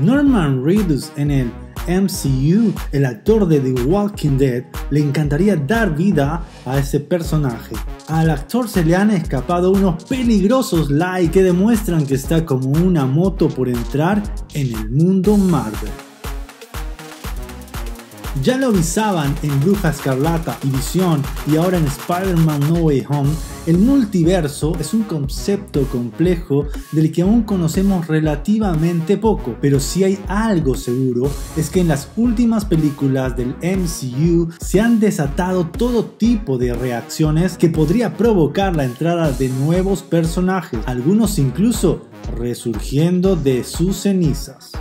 Norman Reedus en el MCU, el actor de The Walking Dead, le encantaría dar vida a ese personaje. Al actor se le han escapado unos peligrosos likes que demuestran que está como una moto por entrar en el mundo Marvel. Ya lo avisaban en Bruja Escarlata y Visión y ahora en Spider-Man No Way Home, el multiverso es un concepto complejo del que aún conocemos relativamente poco, pero si hay algo seguro es que en las últimas películas del MCU se han desatado todo tipo de reacciones que podría provocar la entrada de nuevos personajes, algunos incluso resurgiendo de sus cenizas.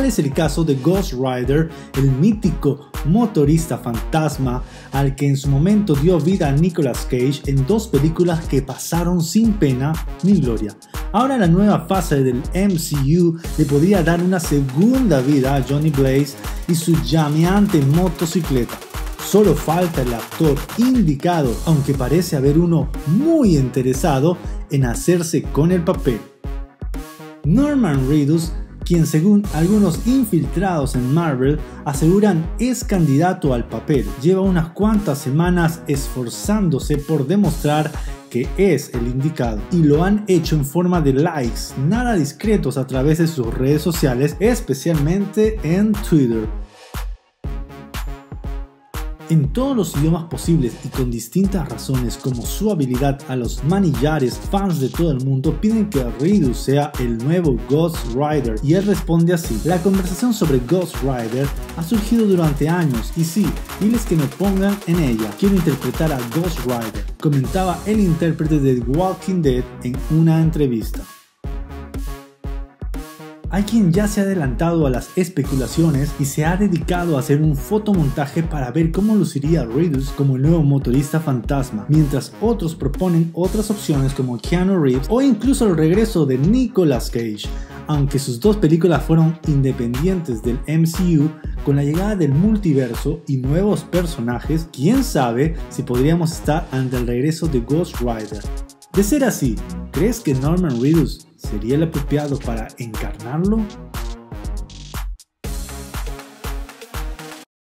Tal es el caso de Ghost Rider, el mítico motorista fantasma al que en su momento dio vida a Nicolas Cage en dos películas que pasaron sin pena ni gloria. Ahora la nueva fase del MCU le podría dar una segunda vida a Johnny Blaze y su llameante motocicleta. Solo falta el actor indicado, aunque parece haber uno muy interesado en hacerse con el papel. Norman Reedus quien según algunos infiltrados en Marvel aseguran es candidato al papel. Lleva unas cuantas semanas esforzándose por demostrar que es el indicado y lo han hecho en forma de likes nada discretos a través de sus redes sociales, especialmente en Twitter en todos los idiomas posibles y con distintas razones como su habilidad a los manillares fans de todo el mundo piden que Ridu sea el nuevo Ghost Rider y él responde así. La conversación sobre Ghost Rider ha surgido durante años y sí, diles que me pongan en ella. Quiero interpretar a Ghost Rider, comentaba el intérprete de The Walking Dead en una entrevista. Hay quien ya se ha adelantado a las especulaciones y se ha dedicado a hacer un fotomontaje para ver cómo luciría Reedus como el nuevo motorista fantasma, mientras otros proponen otras opciones como Keanu Reeves o incluso el regreso de Nicolas Cage. Aunque sus dos películas fueron independientes del MCU, con la llegada del multiverso y nuevos personajes, quién sabe si podríamos estar ante el regreso de Ghost Rider. De ser así, ¿crees que Norman Reedus sería el apropiado para encarnarlo?